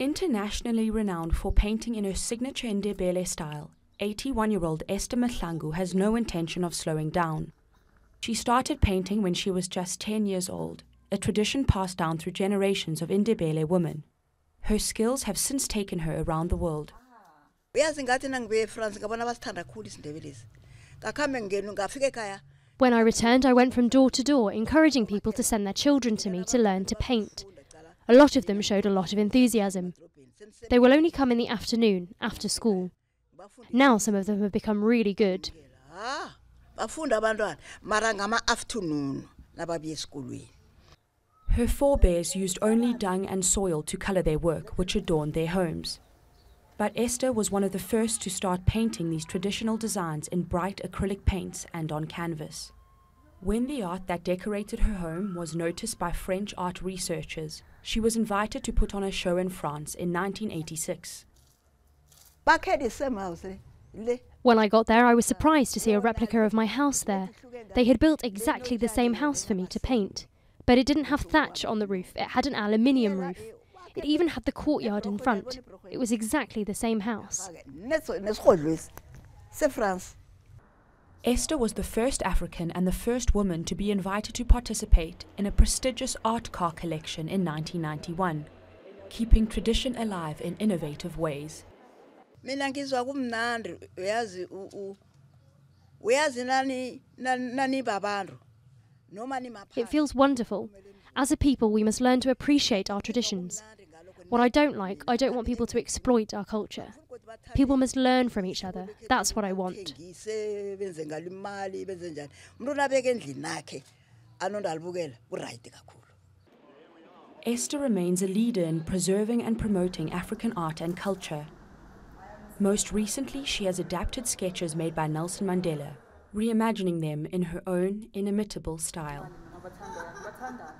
Internationally renowned for painting in her signature Ndebele style, 81 year old Esther Mahlangu has no intention of slowing down. She started painting when she was just 10 years old, a tradition passed down through generations of Ndebele women. Her skills have since taken her around the world. uyazi ngathi nangibuye efrance ngabona basithanda khulu isindebelezi ngakhambe ngenu ngafika ekhaya When I returned, I went from door to door, encouraging people to send their children to me to learn to paint. A lot of them showed a lot of enthusiasm. They will only come in the afternoon, after school. Now some of them have become really good. ha bafunda abantwana mara ngama-afternoon nababuya esikolweni Her forebears used only dung and soil to colour their work, which adorned their homes. But Esther was one of the first to start painting these traditional designs in bright acrylic paints and on canvas. When the art that decorated her home was noticed by French art researchers, she was invited to put on a show in France in 1986. bakhe the same house le le When I got there, I was surprised to see a replica of my house there. They had built exactly the same house for me to paint, but it didn't have thatch on the roof, it had an aluminium roof. It even had the courtyard in front. It was exactly the same house. Neso- nesigodlo esi sefrance Esther was the first African and the first woman to be invited to participate in a prestigious art car collection in 1991, keeping tradition alive in innovative ways. mina ngizwa kumnandi uyazi u- u- uyazi nani nani- nani babantu noma It feels wonderful. As a people, we must learn to appreciate our traditions. What I don't like, I don't want people to exploit our culture. People must learn from each other. That's what I want. thengise benze ngalo imali benze njani umuntu nabeke endlini nakhe anondo alibukela kurayiti kakhulu Esther remains a leader in preserving and promoting African art and culture. Most recently, she has adapted sketches made by Nelson Mandela, reimagining them in her own inimitable style. Ngabathanda- ngibathanda